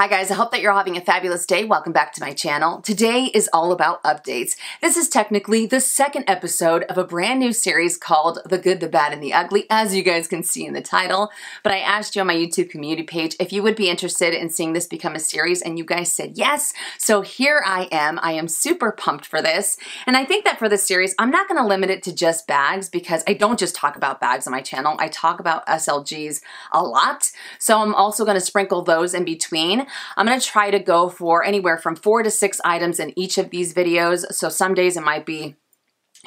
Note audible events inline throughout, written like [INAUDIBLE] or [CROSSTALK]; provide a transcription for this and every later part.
Hi guys, I hope that you're having a fabulous day. Welcome back to my channel. Today is all about updates. This is technically the second episode of a brand new series called The Good, the Bad, and the Ugly, as you guys can see in the title. But I asked you on my YouTube community page if you would be interested in seeing this become a series, and you guys said yes. So here I am. I am super pumped for this. And I think that for this series, I'm not gonna limit it to just bags because I don't just talk about bags on my channel. I talk about SLGs a lot. So I'm also gonna sprinkle those in between. I'm gonna try to go for anywhere from four to six items in each of these videos. So some days it might be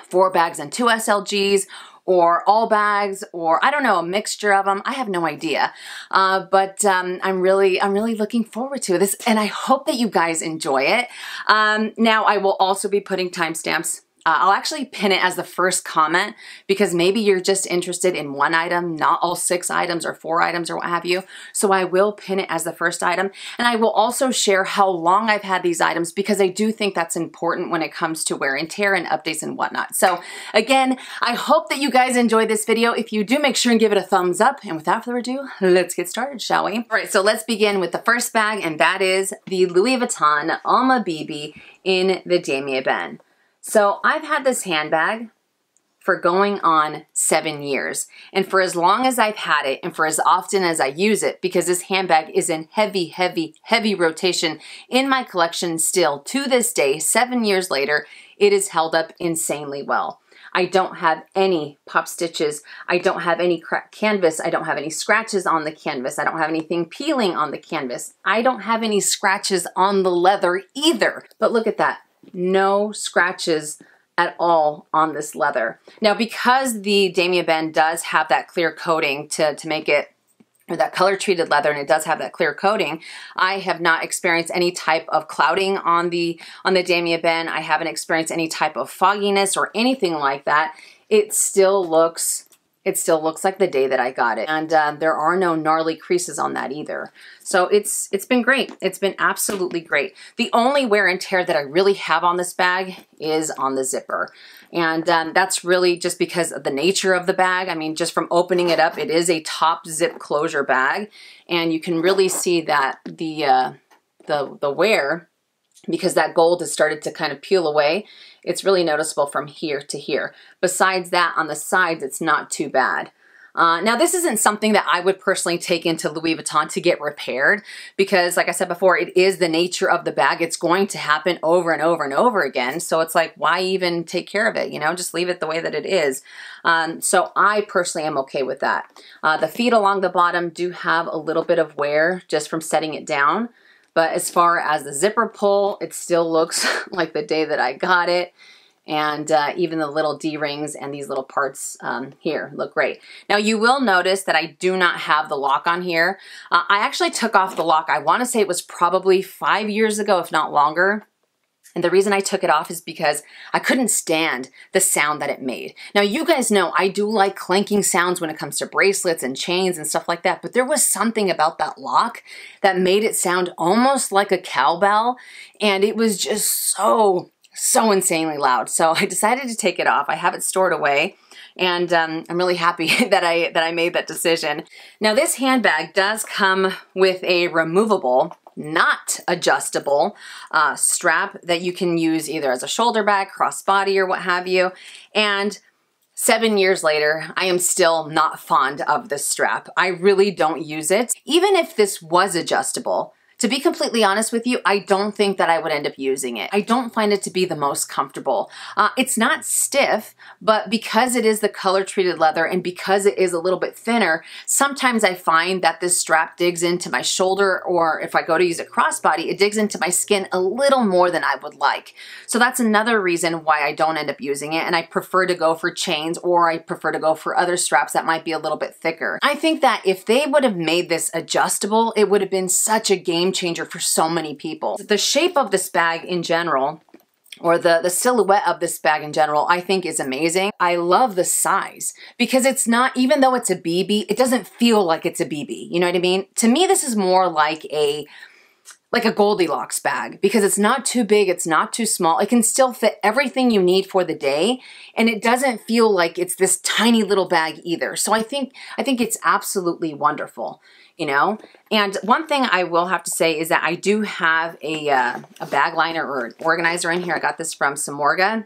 four bags and two SLGs or all bags or I don't know, a mixture of them. I have no idea. Uh, but um, I'm really, I'm really looking forward to this and I hope that you guys enjoy it. Um, now I will also be putting timestamps uh, I'll actually pin it as the first comment because maybe you're just interested in one item, not all six items or four items or what have you. So I will pin it as the first item. And I will also share how long I've had these items because I do think that's important when it comes to wear and tear and updates and whatnot. So again, I hope that you guys enjoy this video. If you do, make sure and give it a thumbs up. And without further ado, let's get started, shall we? All right, so let's begin with the first bag and that is the Louis Vuitton Alma BB in the Damier Ebene. So I've had this handbag for going on seven years. And for as long as I've had it and for as often as I use it, because this handbag is in heavy, heavy, heavy rotation in my collection still to this day, seven years later, it is held up insanely well. I don't have any pop stitches. I don't have any cracked canvas. I don't have any scratches on the canvas. I don't have anything peeling on the canvas. I don't have any scratches on the leather either. But look at that no scratches at all on this leather. Now, because the Damier Ebene does have that clear coating to, to make it or that color treated leather and it does have that clear coating I have not experienced any type of clouding on the on the Damier Ebene I haven't experienced any type of fogginess or anything like that it still looks it still looks like the day that I got it. And uh, there are no gnarly creases on that either. So it's it's been great. It's been absolutely great. The only wear and tear that I really have on this bag is on the zipper. And um, that's really just because of the nature of the bag. I mean, just from opening it up, it is a top zip closure bag. And you can really see that the, uh, the, the wear because that gold has started to kind of peel away. It's really noticeable from here to here. Besides that, on the sides, it's not too bad. Uh, now, this isn't something that I would personally take into Louis Vuitton to get repaired because, like I said before, it is the nature of the bag. It's going to happen over and over and over again. So it's like, why even take care of it? You know, just leave it the way that it is. Um, so I personally am okay with that. Uh, the feet along the bottom do have a little bit of wear just from setting it down. But as far as the zipper pull, it still looks [LAUGHS] like the day that I got it. And uh, even the little D-rings and these little parts um, here look great. Now you will notice that I do not have the lock on here. Uh, I actually took off the lock, I wanna say it was probably five years ago, if not longer. And the reason I took it off is because I couldn't stand the sound that it made. Now, you guys know I do like clanking sounds when it comes to bracelets and chains and stuff like that, but there was something about that lock that made it sound almost like a cowbell, and it was just so, so insanely loud. So [LAUGHS] I decided to take it off. I have it stored away and um, I'm really happy [LAUGHS] that I that I made that decision. Now this handbag does come with a removable not adjustable uh, strap that you can use either as a shoulder bag, crossbody, or what have you. And Seven years later, I am still not fond of this strap. I really don't use it. Even if this was adjustable, to be completely honest with you, I don't think that I would end up using it. I don't find it to be the most comfortable. Uh, it's not stiff, but because it is the color treated leather and because it is a little bit thinner, sometimes I find that this strap digs into my shoulder or if I go to use a crossbody, it digs into my skin a little more than I would like. So that's another reason why I don't end up using it and I prefer to go for chains or I prefer to go for other straps that might be a little bit thicker. I think that if they would have made this adjustable, it would have been such a game changer for so many people. The shape of this bag in general or the, the silhouette of this bag in general, I think is amazing. I love the size because it's not, even though it's a BB, it doesn't feel like it's a BB. You know what I mean? To me, this is more like a, like a Goldilocks bag because it's not too big, it's not too small. It can still fit everything you need for the day and it doesn't feel like it's this tiny little bag either. So I think I think it's absolutely wonderful. You know? And one thing I will have to say is that I do have a, uh, a bag liner or organizer in here. I got this from Samorga.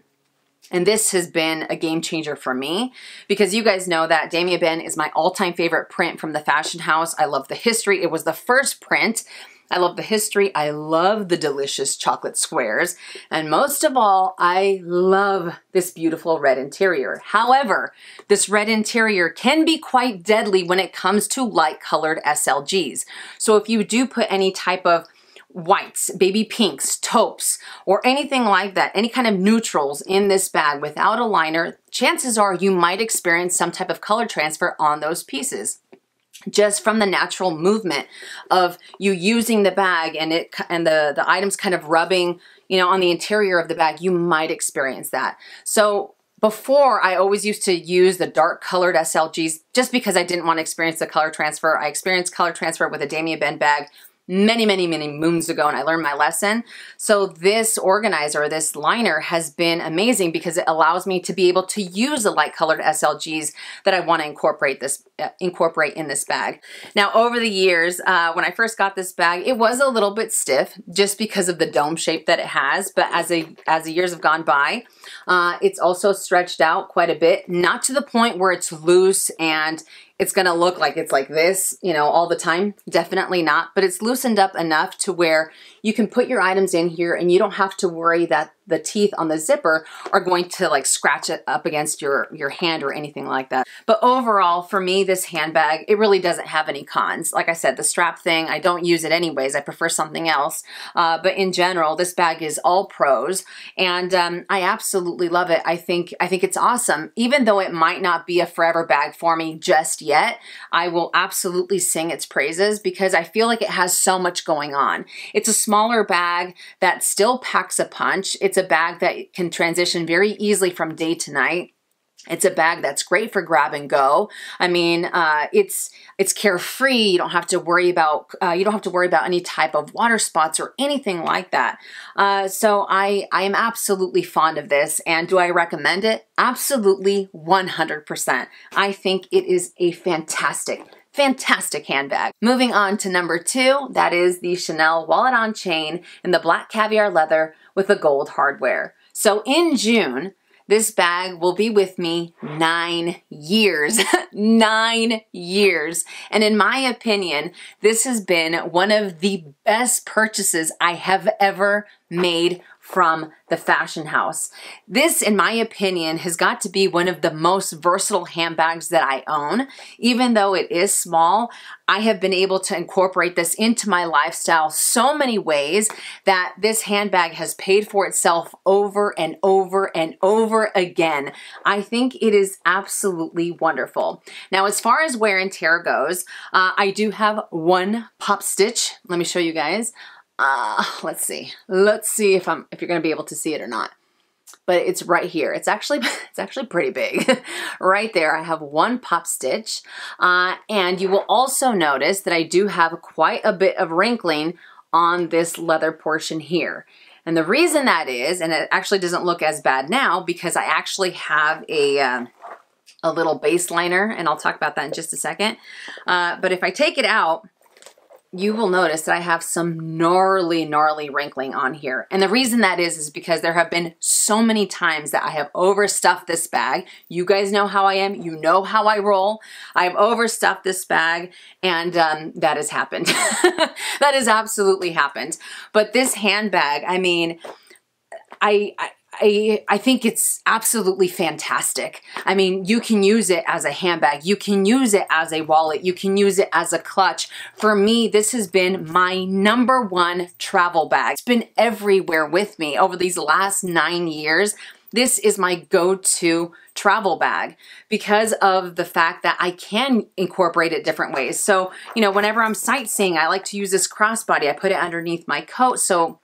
And this has been a game changer for me because you guys know that Damier Ebene is my all-time favorite print from the fashion house. I love the history. It was the first print I love the history. I love the delicious chocolate squares. And most of all, I love this beautiful red interior. However, this red interior can be quite deadly when it comes to light colored SLGs. So if you do put any type of whites, baby pinks, taupes, or anything like that, any kind of neutrals in this bag without a liner, chances are you might experience some type of color transfer on those pieces just from the natural movement of you using the bag and it and the the items kind of rubbing you know on the interior of the bag you might experience that so before I always used to use the dark colored SLGs just because I didn't want to experience the color transfer. I experienced color transfer with a Damier Ebene bag many, many, many moons ago and I learned my lesson. So this organizer, this liner has been amazing because it allows me to be able to use the light colored SLGs that I want to incorporate this uh, incorporate in this bag. Now over the years, uh, when I first got this bag, it was a little bit stiff just because of the dome shape that it has. But as a as the years have gone by, uh, it's also stretched out quite a bit, not to the point where it's loose and it's gonna look like it's like this, you know, all the time. Definitely not, but it's loosened up enough to where you can put your items in here and you don't have to worry that the teeth on the zipper are going to like scratch it up against your, your hand or anything like that. But overall, for me, this handbag, it really doesn't have any cons. Like I said, the strap thing, I don't use it anyways. I prefer something else. Uh, but in general, this bag is all pros and um, I absolutely love it. I think, I think it's awesome. Even though it might not be a forever bag for me just yet, I will absolutely sing its praises because I feel like it has so much going on. It's a smaller bag that still packs a punch. It's it's a bag that can transition very easily from day to night. It's a bag that's great for grab and go. I mean, uh, it's it's carefree. You don't have to worry about uh, you don't have to worry about any type of water spots or anything like that. Uh, so I I am absolutely fond of this. And do I recommend it? Absolutely, 100%. I think it is a fantastic fantastic handbag. Moving on to number two, that is the Chanel Wallet on Chain in the black caviar leather with the gold hardware. So in June, this bag will be with me nine years. [LAUGHS] nine years. And in my opinion, this has been one of the best purchases I have ever made from the fashion house. This, in my opinion, has got to be one of the most versatile handbags that I own. Even though it is small, I have been able to incorporate this into my lifestyle so many ways that this handbag has paid for itself over and over and over again. I think it is absolutely wonderful. Now, as far as wear and tear goes, uh, I do have one pop stitch. Let me show you guys. Uh, [LAUGHS] let's see. Let's see if I'm if you're going to be able to see it or not. But it's right here. It's actually [LAUGHS] it's actually pretty big. [LAUGHS] right there, I have one pop stitch. Uh, and you will also notice that I do have quite a bit of wrinkling on this leather portion here. And the reason that is, and it actually doesn't look as bad now because I actually have a, uh, a little base liner, and I'll talk about that in just a second. Uh, but if I take it out, you will notice that I have some gnarly, gnarly wrinkling on here. And the reason that is, is because there have been so many times that I have overstuffed this bag. You guys know how I am. You know how I roll. I've overstuffed this bag and um, that has happened. [LAUGHS] that has absolutely happened. But this handbag, I mean, I, I I, I think it's absolutely fantastic. I mean, you can use it as a handbag. You can use it as a wallet. You can use it as a clutch. For me, this has been my number one travel bag. It's been everywhere with me over these last nine years. This is my go-to travel bag because of the fact that I can incorporate it different ways. So, you know, whenever I'm sightseeing, I like to use this crossbody. I put it underneath my coat so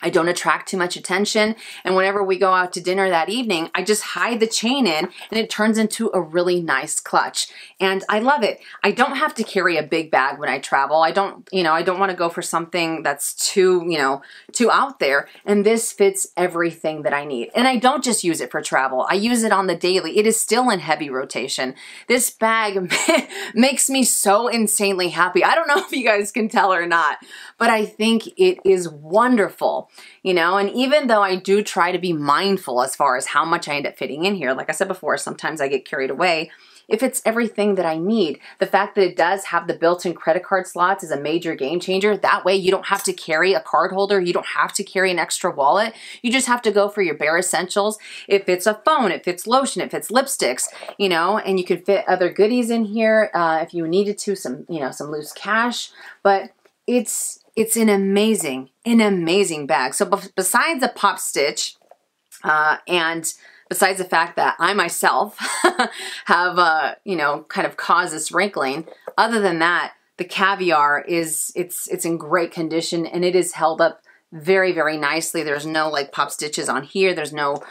I don't attract too much attention. And whenever we go out to dinner that evening, I just hide the chain in and it turns into a really nice clutch. And I love it. I don't have to carry a big bag when I travel. I don't, you know, I don't want to go for something that's too, you know, too out there. And this fits everything that I need. And I don't just use it for travel. I use it on the daily. It is still in heavy rotation. This bag [LAUGHS] makes me so insanely happy. I don't know [LAUGHS] if you guys can tell or not, but I think it is wonderful you know, and even though I do try to be mindful as far as how much I end up fitting in here, like I said before, sometimes I get carried away. If it's everything that I need, the fact that it does have the built-in credit card slots is a major game changer. That way you don't have to carry a card holder. You don't have to carry an extra wallet. You just have to go for your bare essentials. If it's a phone, if it's lotion, if it's lipsticks, you know, and you can fit other goodies in here uh, if you needed to, some, you know, some loose cash. But it's it's an amazing, an amazing bag. So besides a pop stitch uh, and besides the fact that I myself [LAUGHS] have, uh, you know, kind of caused this wrinkling, other than that, the caviar is, it's, it's in great condition and it is held up very, very nicely. There's no like pop stitches on here. There's no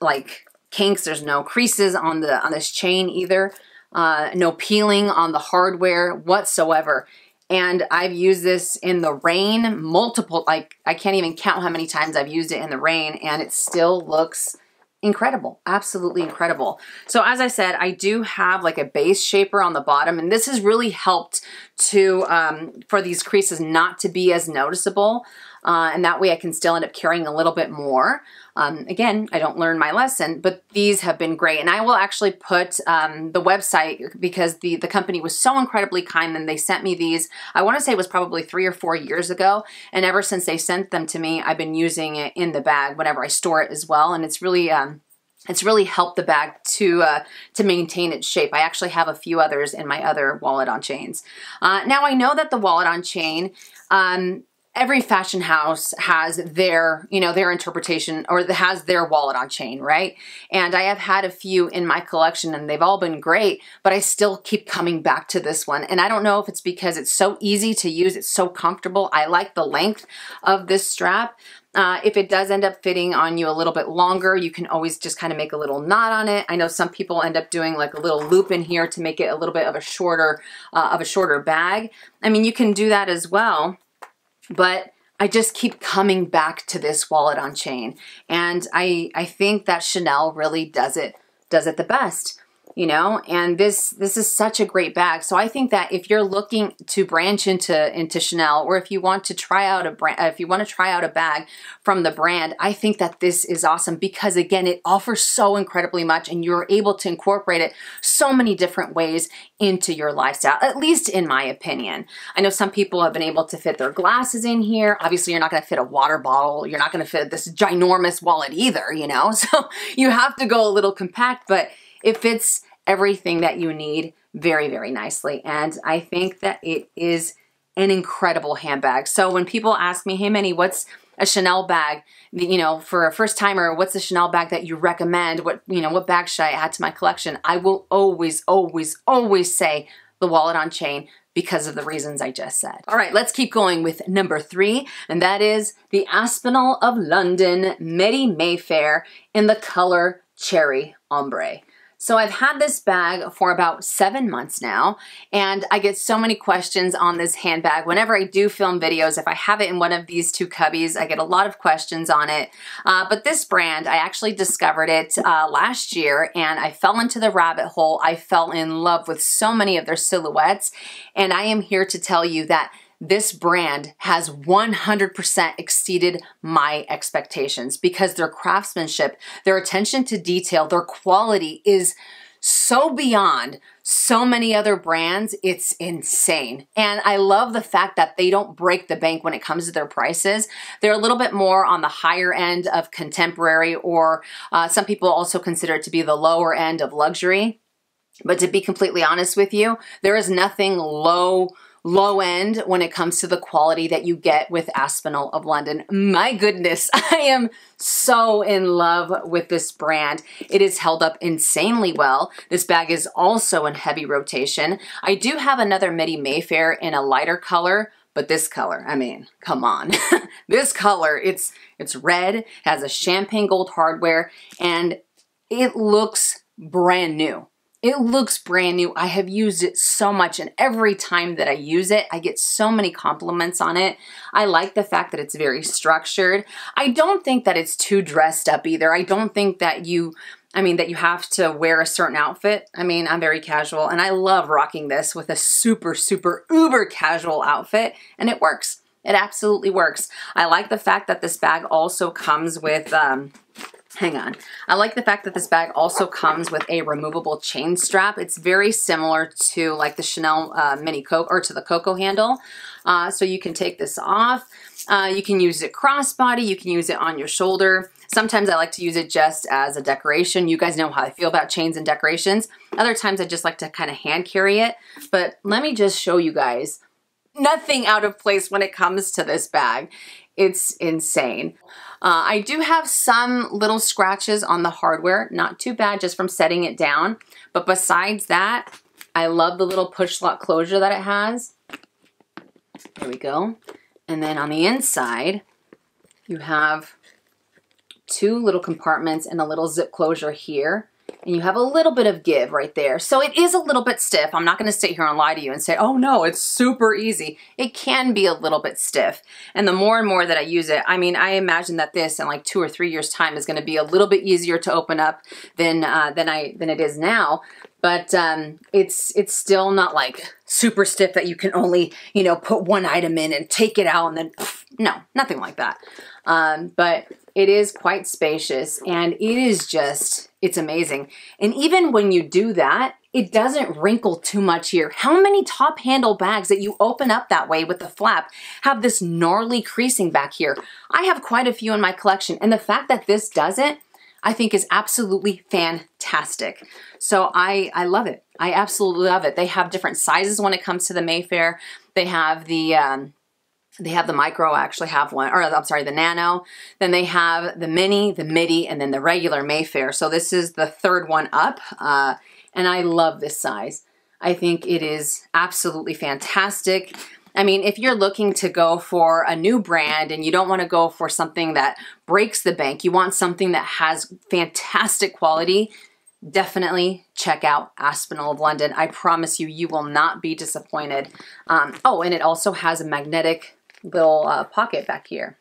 like kinks. There's no creases on the, on this chain either. Uh, no peeling on the hardware whatsoever. And I've used this in the rain multiple, like I can't even count how many times I've used it in the rain and it still looks incredible, absolutely incredible. So as I said, I do have like a base shaper on the bottom and this has really helped to, um, for these creases not to be as noticeable. Uh, and that way I can still end up carrying a little bit more. Um, again, I don't learn my lesson, but these have been great. And I will actually put um, the website because the, the company was so incredibly kind and they sent me these, I want to say it was probably three or four years ago. And ever since they sent them to me, I've been using it in the bag whenever I store it as well. And it's really, um, it's really helped the bag to uh, to maintain its shape. I actually have a few others in my other wallet on chains. Uh, now I know that the wallet on chain um, every fashion house has their, you know, their interpretation or has their wallet on chain, right? And I have had a few in my collection and they've all been great, but I still keep coming back to this one. And I don't know if it's because it's so easy to use, it's so comfortable. I like the length of this strap. Uh, if it does end up fitting on you a little bit longer, you can always just kind of make a little knot on it. I know some people end up doing like a little loop in here to make it a little bit of a shorter, uh, of a shorter bag. I mean, you can do that as well but I just keep coming back to this wallet on chain. And I, I think that Chanel really does it, does it the best you know and this this is such a great bag. So i think that if you're looking to branch into into chanel or if you want to try out a brand if you want to try out a bag from the brand i think that this is awesome because again it offers so incredibly much and you're able to incorporate it so many different ways into your lifestyle at least in my opinion. I know some people have been able to fit their glasses in here. Obviously you're not going to fit a water bottle. You're not going to fit this ginormous wallet either you know? [LAUGHS] So you have to go a little compact but it fits everything that you need very, very nicely. And I think that it is an incredible handbag. So when people ask me, hey, Minnie, what's a Chanel bag, you know, for a first timer, what's the Chanel bag that you recommend? What, you know, what bag should I add to my collection? I will always, always, always say the wallet on chain because of the reasons I just said. All right, let's keep going with number three, and that is the Aspinal of London Midi Mayfair in the color Cherry Ombre. So I've had this bag for about seven months now, and I get so many questions on this handbag. Whenever I do film videos, if I have it in one of these two cubbies, I get a lot of questions on it. Uh, but this brand, I actually discovered it uh, last year, and I fell into the rabbit hole. I fell in love with so many of their silhouettes, and I am here to tell you that this brand has 100% exceeded my expectations because their craftsmanship, their attention to detail, their quality is so beyond so many other brands. It's insane. And I love the fact that they don't break the bank when it comes to their prices. They're a little bit more on the higher end of contemporary, or uh, some people also consider it to be the lower end of luxury. But to be completely honest with you, there is nothing low low end when it comes to the quality that you get with Aspinal of London. My goodness, [LAUGHS] I am so in love with this brand. It is held up insanely well. This bag is also in heavy rotation. I do have another Midi Mayfair in a lighter color, But this color, I mean, come on. [LAUGHS] this color, it's it's red, has a champagne gold hardware, and it looks brand new. It looks brand new. I have used it so much and every time that I use it, I get so many compliments on it. I like the fact that it's very structured. I don't think that it's too dressed up either. I don't think that you I mean, that you have to wear a certain outfit. I mean, I'm very casual and I love rocking this with a super, super uber casual outfit and it works. It absolutely works. I like the fact that this bag also comes with, um, hang on. I like the fact that this bag also comes with a removable chain strap. It's very similar to like the Chanel uh, mini Coco or to the Coco handle. Uh, so you can take this off. Uh, you can use it crossbody. You can use it on your shoulder. Sometimes I like to use it just as a decoration. You guys know how I feel about chains and decorations. Other times I just like to kind of hand carry it. But let me just show you guys nothing out of place when it comes to this bag. It's insane. Uh, I do have some little scratches on the hardware, not too bad just from setting it down. But besides that, I love the little push lock closure that it has. There we go. And then on the inside, you have two little compartments and a little zip closure here and you have a little bit of give right there. So it is a little bit stiff. I'm not gonna sit here and lie to you and say, oh no, it's super easy. It can be a little bit stiff. And the more and more that I use it, I mean, I imagine that this in like two or three years time is gonna be a little bit easier to open up than, uh, than, I, than it is now. But um, it's it's still not like super stiff that you can only, you know, put one item in and take it out and then, pff, no, nothing like that. Um, but it is quite spacious and it is just, it's amazing. And even when you do that, it doesn't wrinkle too much here. How many top handle bags that you open up that way with the flap have this gnarly creasing back here? I have quite a few in my collection and the fact that this doesn't, I think is absolutely fantastic. So I, I love it. I absolutely love it. They have different sizes when it comes to the Mayfair. They have the, um, they have the micro, I actually have one, or I'm sorry, the nano. Then they have the mini, the midi, and then the regular Mayfair. So this is the third one up, uh, and I love this size. I think it is absolutely fantastic. I mean, if you're looking to go for a new brand and you don't want to go for something that breaks the bank, you want something that has fantastic quality, definitely check out Aspinal of London. I promise you, you will not be disappointed. Um, oh, and it also has a magnetic little uh, pocket back here.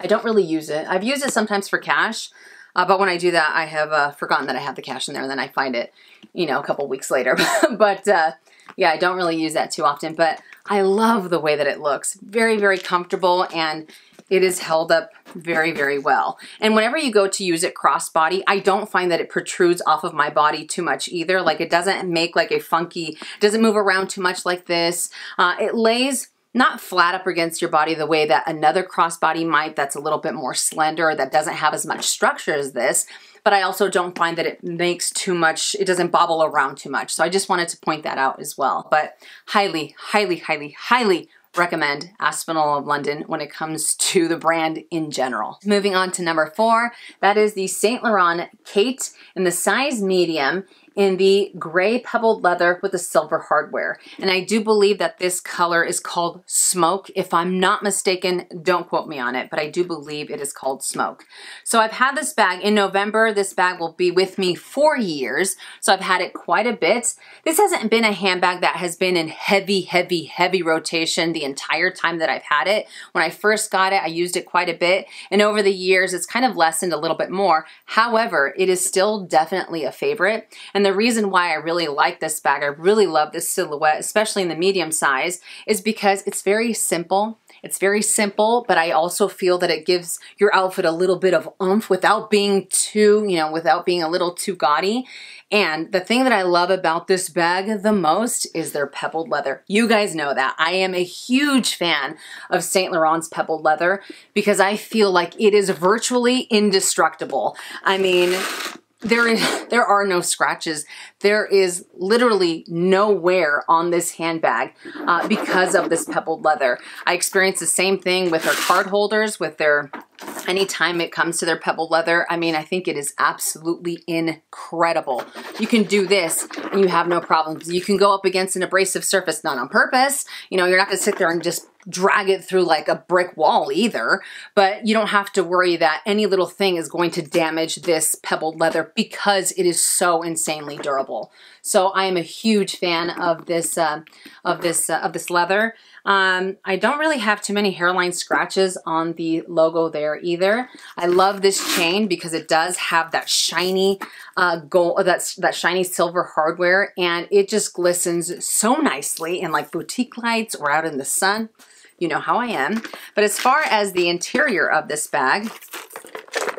I don't really use it. I've used it sometimes for cash, uh, but when I do that, I have uh, forgotten that I have the cash in there, and then I find it, you know, a couple weeks later. [LAUGHS] but uh, yeah, I don't really use that too often, but I love the way that it looks. Very, very comfortable, and it is held up very, very well. And whenever you go to use it crossbody, I don't find that it protrudes off of my body too much either. Like it doesn't make like a funky, doesn't move around too much like this. Uh, it lays not flat up against your body the way that another crossbody might that's a little bit more slender that doesn't have as much structure as this but I also don't find that it makes too much, it doesn't bobble around too much. So I just wanted to point that out as well. But highly, highly, highly, highly recommend Aspinal of London when it comes to the brand in general. Moving on to number four, that is the Saint Laurent Kate in the size medium in the gray pebbled leather with the silver hardware. And I do believe that this color is called Smoke. If I'm not mistaken, don't quote me on it, but I do believe it is called Smoke. So I've had this bag in November. This bag will be with me for years. So I've had it quite a bit. This hasn't been a handbag that has been in heavy, heavy, heavy rotation the entire time that I've had it. When I first got it, I used it quite a bit. And over the years, it's kind of lessened a little bit more. However, it is still definitely a favorite. And the reason why I really like this bag, I really love this silhouette, especially in the medium size, is because it's very simple. It's very simple, but I also feel that it gives your outfit a little bit of oomph without being too, you know, without being a little too gaudy. And the thing that I love about this bag the most is their pebbled leather. You guys know that. I am a huge fan of St. Laurent's pebbled leather because I feel like it is virtually indestructible. I mean, there is there are no scratches there is literally no wear on this handbag uh, because of this pebbled leather i experienced the same thing with their card holders with their anytime it comes to their pebble leather. I mean, I think it is absolutely incredible. You can do this and you have no problems. You can go up against an abrasive surface, not on purpose. You know, you're not gonna sit there and just drag it through like a brick wall either, but you don't have to worry that any little thing is going to damage this pebbled leather because it is so insanely durable. So I am a huge fan of this uh, of this uh, of this leather. Um, I don't really have too many hairline scratches on the logo there either. I love this chain because it does have that shiny uh, gold, that's that shiny silver hardware, and it just glistens so nicely in like boutique lights or out in the sun. You know how I am. But as far as the interior of this bag,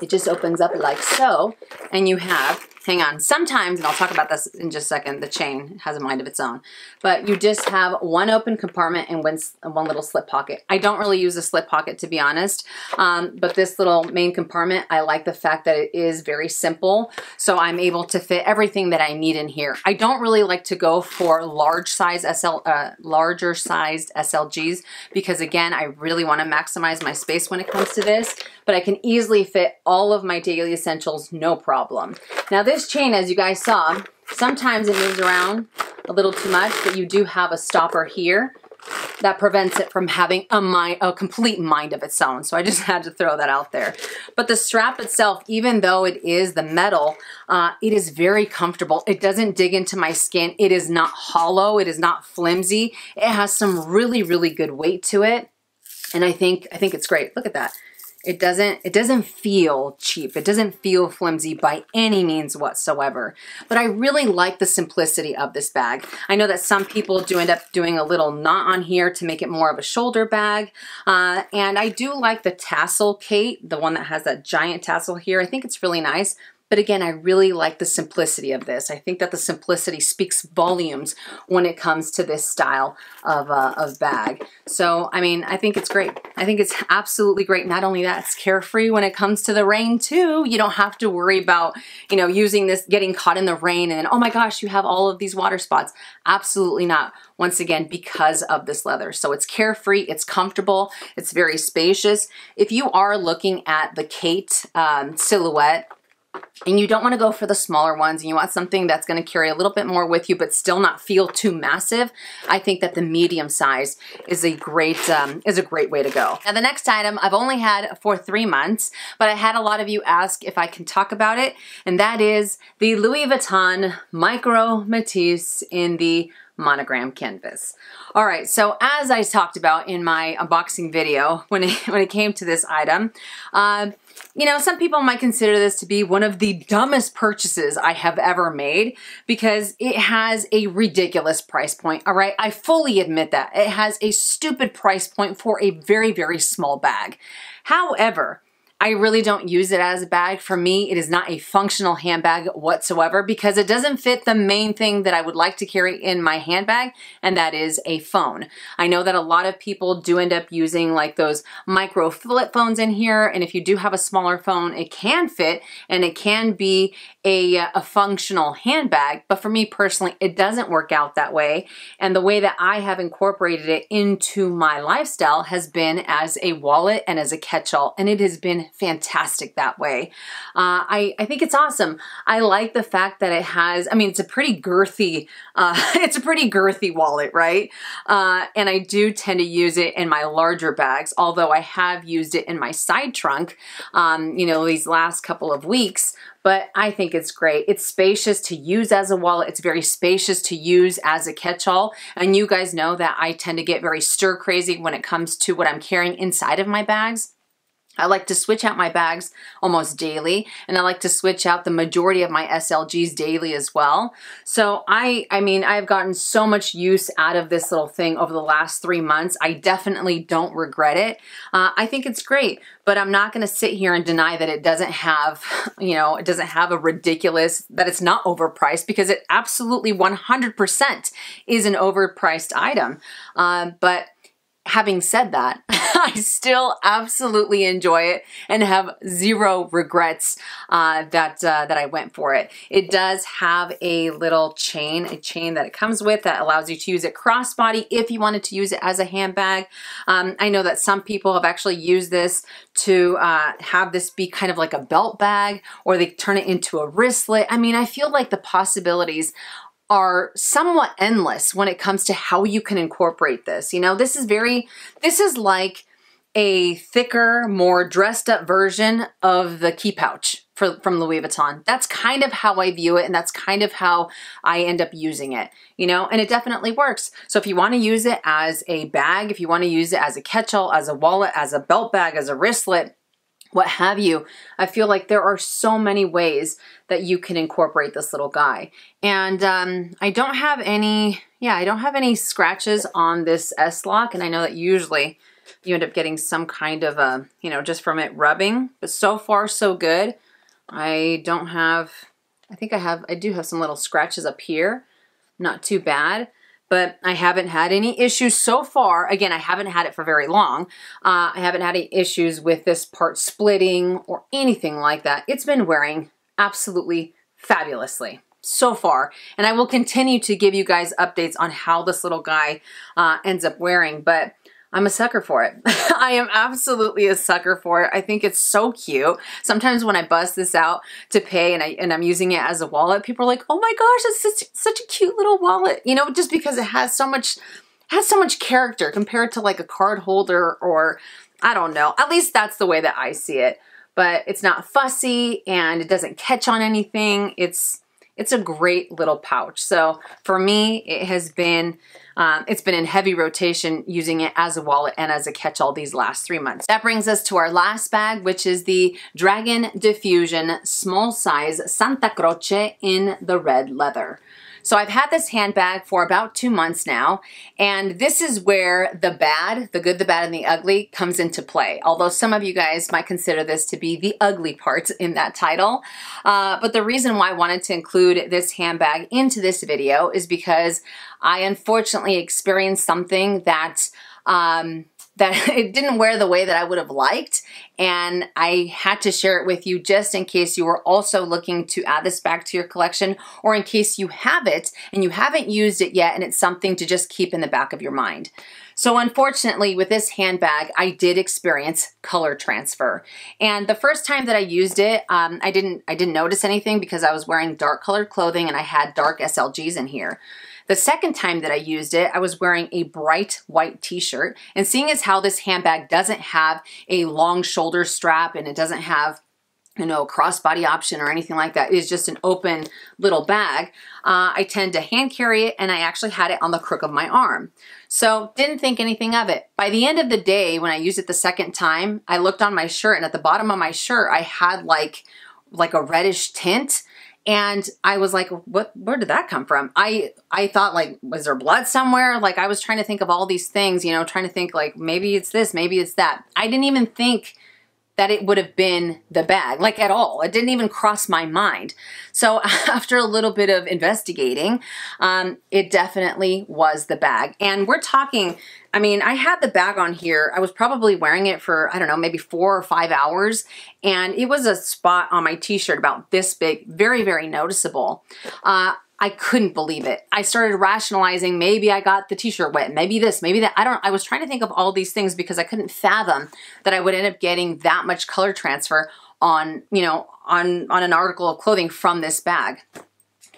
it just opens up like so, and you have hang on, sometimes, and I'll talk about this in just a second, the chain has a mind of its own, but you just have one open compartment and one, one little slip pocket. I don't really use a slip pocket to be honest, um, but this little main compartment, I like the fact that it is very simple, so I'm able to fit everything that I need in here. I don't really like to go for large size SL, uh, larger sized SLGs because again, I really want to maximize my space when it comes to this, but I can easily fit all of my daily essentials, no problem. Now this this chain, as you guys saw, sometimes it moves around a little too much, but you do have a stopper here that prevents it from having a mind, a complete mind of its own. So I just [LAUGHS] had to throw that out there. But the strap itself, even though it is the metal, uh, it is very comfortable. It doesn't dig into my skin. It is not hollow. It is not flimsy. It has some really, really good weight to it. And I think, I think it's great. Look at that. It doesn't, it doesn't feel cheap. It doesn't feel flimsy by any means whatsoever. But I really like the simplicity of this bag. I know that some people do end up doing a little knot on here to make it more of a shoulder bag. Uh, and I do like the tassel Kate, the one that has that giant tassel here. I think it's really nice. But again, I really like the simplicity of this. I think that the simplicity speaks volumes when it comes to this style of, uh, of bag. So, I mean, I think it's great. I think it's absolutely great. Not only that, it's carefree when it comes to the rain too. You don't have to worry about, you know, using this, getting caught in the rain and then, oh my gosh, you have all of these water spots. Absolutely not. Once again, because of this leather. So it's carefree, it's comfortable, it's very spacious. If you are looking at the Kate um, silhouette, and you don't want to go for the smaller ones and you want something that's going to carry a little bit more with you but still not feel too massive, I think that the medium size is a great um, is a great way to go. Now the next item I've only had for three months, but I had a lot of you ask if I can talk about it, and that is the Louis Vuitton Micro Metis in the monogram canvas. All right, so as I talked about in my unboxing video when it, [LAUGHS] when it came to this item, uh, you know, some people might consider this to be one of the dumbest purchases I have ever made because it has a ridiculous price point, all right? I fully admit that. It has a stupid price point for a very, very small bag. However, I really don't use it as a bag. For me, it is not a functional handbag whatsoever because it doesn't fit the main thing that I would like to carry in my handbag, and that is a phone. I know that a lot of people do end up using like those micro flip phones in here, and if you do have a smaller phone, it can fit and it can be a, a functional handbag, but for me personally, it doesn't work out that way. And the way that I have incorporated it into my lifestyle has been as a wallet and as a catch-all, and it has been fantastic that way. Uh, I, I think it's awesome. I like the fact that it has, I mean, it's a pretty girthy, uh, [LAUGHS] it's a pretty girthy wallet, right? Uh, and I do tend to use it in my larger bags, although I have used it in my side trunk, um, you know, these last couple of weeks but I think it's great. It's spacious to use as a wallet. It's very spacious to use as a catch-all. And you guys know that I tend to get very stir crazy when it comes to what I'm carrying inside of my bags. I like to switch out my bags almost daily and I like to switch out the majority of my SLGs daily as well. So I, I mean, I've gotten so much use out of this little thing over the last three months. I definitely don't regret it. Uh, I think it's great, but I'm not gonna sit here and deny that it doesn't have, [LAUGHS] you know, it doesn't have a ridiculous, that it's not overpriced because it absolutely 100% is an overpriced item. Uh, but having said that, [LAUGHS] I still absolutely enjoy it and have zero regrets uh, that uh, that I went for it. It does have a little chain, a chain that it comes with that allows you to use it crossbody if you wanted to use it as a handbag. Um, I know that some people have actually used this to uh, have this be kind of like a belt bag or they turn it into a wristlet. I mean, I feel like the possibilities are somewhat endless when it comes to how you can incorporate this. You know, this is very, this is like a thicker, more dressed up version of the key pouch for, from Louis Vuitton. That's kind of how I view it and that's kind of how I end up using it, you know, and it definitely works. So if you want to use it as a bag, if you want to use it as a catch-all, as a wallet, as a belt bag, as a wristlet, what have you. I feel like there are so many ways that you can incorporate this little guy. And um, I don't have any, yeah, I don't have any scratches on this S-Lock. And I know that usually you end up getting some kind of a, you know, just from it rubbing. But so far, so good. I don't have, I think I have, I do have some little scratches up here. Not too bad but I haven't had any issues so far. Again, I haven't had it for very long. Uh, I haven't had any issues with this part splitting or anything like that. It's been wearing absolutely fabulously so far. And I will continue to give you guys updates on how this little guy uh, ends up wearing. But I'm a sucker for it. [LAUGHS] I am absolutely a sucker for it. I think it's so cute. Sometimes when I bust this out to pay and, I, and I'm using it as a wallet, people are like, oh my gosh, it's such, such a cute little wallet. You know, just because it has so much, has so much character compared to like a card holder or I don't know. At least that's the way that I see it. But it's not fussy and it doesn't catch on anything. It's, it's a great little pouch. So for me, it has been um, it's been in heavy rotation using it as a wallet and as a catch-all these last three months. That brings us to our last bag, which is the Dragon Diffusion small size Santa Croce in the red leather. So I've had this handbag for about two months now, and this is where the bad, the good, the bad, and the ugly comes into play. Although some of you guys might consider this to be the ugly part in that title. Uh, but the reason why I wanted to include this handbag into this video is because I unfortunately experienced something that um, that [LAUGHS] it didn't wear the way that I would have liked. And I had to share it with you just in case you were also looking to add this back to your collection or in case you have it and you haven't used it yet and it's something to just keep in the back of your mind. So unfortunately with this handbag, I did experience color transfer. And the first time that I used it, um, I didn't I didn't notice anything because I was wearing dark colored clothing and I had dark SLGs in here. The second time that I used it, I was wearing a bright white t-shirt. And seeing as how this handbag doesn't have a long shoulder strap and it doesn't have you know, crossbody option or anything like that. It is just an open little bag. Uh, I tend to hand carry it and I actually had it on the crook of my arm. So didn't think anything of it. By the end of the day, when I used it the second time, I looked on my shirt and at the bottom of my shirt, I had like, like a reddish tint and I was like, what, where did that come from? I, I thought like, was there blood somewhere? Like I was trying to think of all these things, you know, trying to think like, maybe it's this, maybe it's that. I didn't even think that it would have been the bag, like at all. It didn't even cross my mind. So [LAUGHS] after a little bit of investigating, um, it definitely was the bag. And we're talking, I mean, I had the bag on here. I was probably wearing it for, I don't know, maybe four or five hours. And it was a spot on my t-shirt about this big, very, very noticeable. Uh, I couldn't believe it. I started rationalizing maybe I got the t-shirt wet, maybe this, maybe that. I don't I was trying to think of all these things because I couldn't fathom that I would end up getting that much color transfer on, you know, on on an article of clothing from this bag.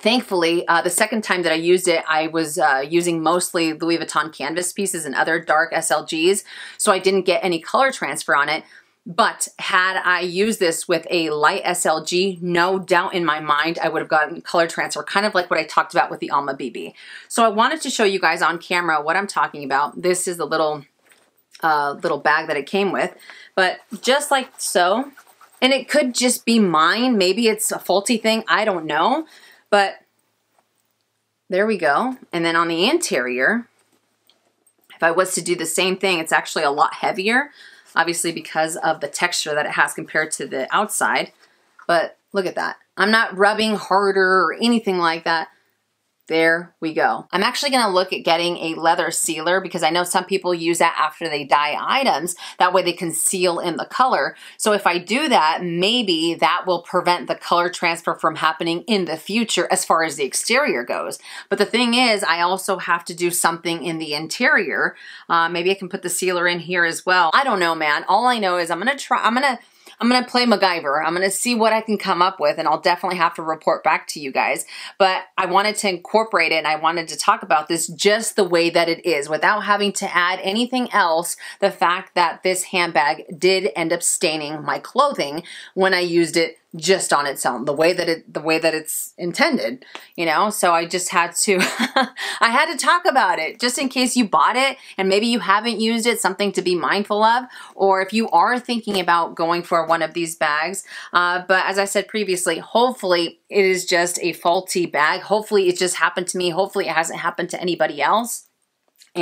Thankfully, uh, the second time that I used it, I was uh, using mostly Louis Vuitton canvas pieces and other dark SLGs, so I didn't get any color transfer on it. But had I used this with a light SLG, no doubt in my mind, I would have gotten color transfer, kind of like what I talked about with the Alma BB. So I wanted to show you guys on camera what I'm talking about. This is the little, uh, little bag that it came with. But just like so, and it could just be mine. Maybe it's a faulty thing. I don't know. But there we go. And then on the interior, if I was to do the same thing, it's actually a lot heavier obviously because of the texture that it has compared to the outside. But look at that. I'm not rubbing harder or anything like that. There we go. I'm actually gonna look at getting a leather sealer because I know some people use that after they dye items. That way they can seal in the color. So if I do that, maybe that will prevent the color transfer from happening in the future as far as the exterior goes. But the thing is, I also have to do something in the interior. Uh, maybe I can put the sealer in here as well. I don't know, man. All I know is I'm gonna try, I'm gonna I'm going to play MacGyver. I'm going to see what I can come up with, and I'll definitely have to report back to you guys. But I wanted to incorporate it, and I wanted to talk about this just the way that it is without having to add anything else. The fact that this handbag did end up staining my clothing when I used it just on its own the way that it the way that it's intended you know? So i just had to [LAUGHS] i had to talk about it just in case you bought it and maybe you haven't used it something to be mindful of or if you are thinking about going for one of these bags. Uh, but as i said previously hopefully it is just a faulty bag. Hopefully it just happened to me. Hopefully it hasn't happened to anybody else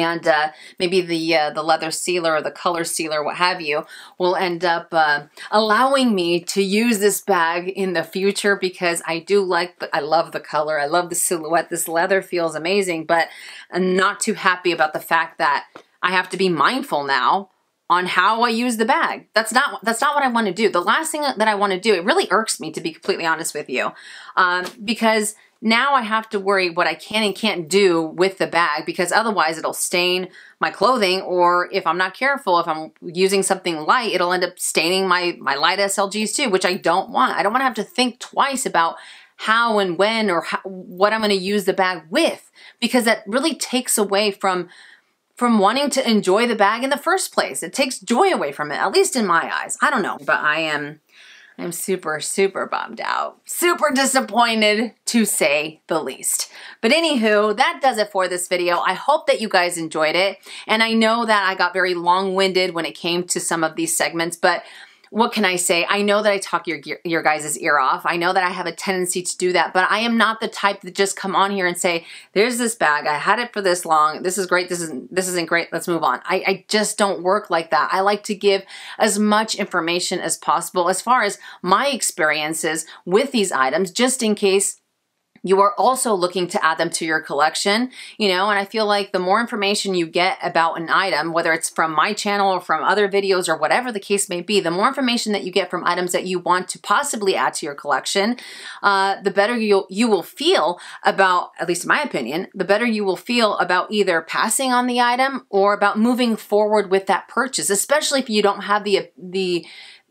and uh, maybe the uh, the leather sealer or the color sealer, what have you, will end up uh, allowing me to use this bag in the future because I do like, the, I love the color, I love the silhouette, this leather feels amazing, but I'm not too happy about the fact that I have to be mindful now on how I use the bag. That's not that's not what I want to do. The last thing that I want to do, it really irks me to be completely honest with you, um, because now I have to worry what I can and can't do with the bag because otherwise it'll stain my clothing or if I'm not careful, if I'm using something light, it'll end up staining my, my light SLGs too, which I don't want. I don't want to have to think twice about how and when or how, what I'm going to use the bag with because that really takes away from from wanting to enjoy the bag in the first place. It takes joy away from it, at least in my eyes. I don't know, but I am I'm super, super bummed out. Super disappointed to say the least. But anywho, that does it for this video. I hope that you guys enjoyed it. And I know that I got very long-winded when it came to some of these segments, but what can I say? I know that I talk your your guys' ear off. I know that I have a tendency to do that, but I am not the type that just come on here and say, "There's this bag. I had it for this long. This is great. This isn't this isn't great. Let's move on." I, I just don't work like that. I like to give as much information as possible as far as my experiences with these items, just in case you are also looking to add them to your collection, you know, and I feel like the more information you get about an item, whether it's from my channel or from other videos or whatever the case may be, the more information that you get from items that you want to possibly add to your collection, uh, the better you you will feel about, at least in my opinion, the better you will feel about either passing on the item or about moving forward with that purchase, especially if you don't have the the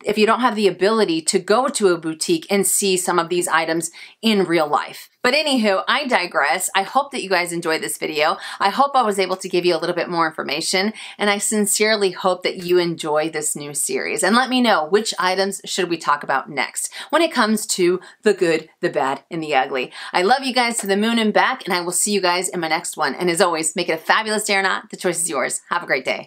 if you don't have the ability to go to a boutique and see some of these items in real life. But anywho, I digress. I hope that you guys enjoyed this video. I hope I was able to give you a little bit more information and I sincerely hope that you enjoy this new series. And let me know which items should we talk about next when it comes to the good, the bad, and the ugly. I love you guys to the moon and back and I will see you guys in my next one. And as always, make it a fabulous day or not, the choice is yours. Have a great day.